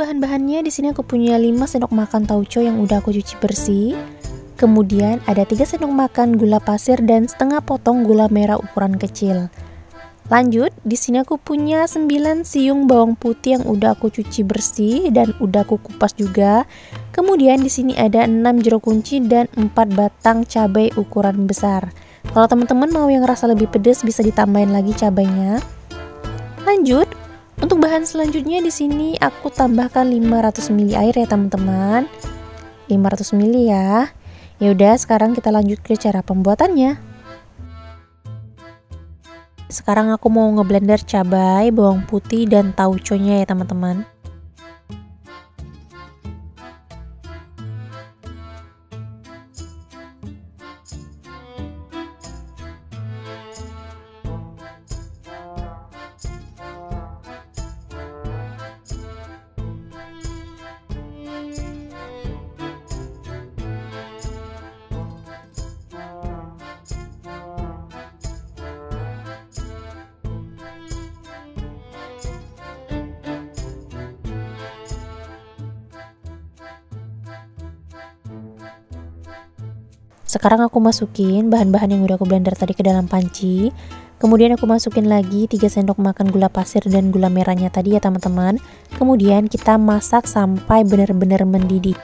bahan-bahannya di sini aku punya 5 sendok makan tauco yang udah aku cuci bersih. Kemudian ada 3 sendok makan gula pasir dan setengah potong gula merah ukuran kecil. Lanjut, di sini aku punya 9 siung bawang putih yang udah aku cuci bersih dan udah aku kupas juga. Kemudian di sini ada 6 jeruk kunci dan 4 batang cabai ukuran besar. Kalau teman-teman mau yang rasa lebih pedas bisa ditambahin lagi cabainya. Lanjut, untuk bahan selanjutnya di sini aku tambahkan 500 ml air ya teman-teman. 500 ml ya. Ya udah, sekarang kita lanjut ke cara pembuatannya. Sekarang aku mau ngeblender cabai, bawang putih, dan tauconya ya teman-teman. Sekarang aku masukin bahan-bahan yang udah aku blender tadi ke dalam panci. Kemudian aku masukin lagi 3 sendok makan gula pasir dan gula merahnya tadi ya teman-teman. Kemudian kita masak sampai benar-benar mendidih.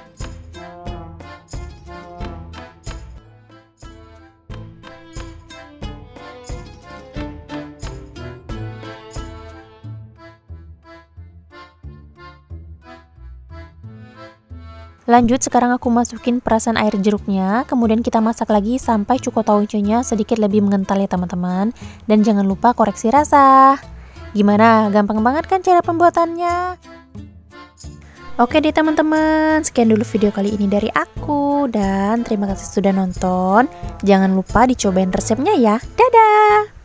Lanjut sekarang aku masukin perasan air jeruknya, kemudian kita masak lagi sampai cuko tauconya sedikit lebih mengental ya teman-teman. Dan jangan lupa koreksi rasa. Gimana? Gampang banget kan cara pembuatannya? Oke deh teman-teman, sekian dulu video kali ini dari aku dan terima kasih sudah nonton. Jangan lupa dicobain resepnya ya. Dadah!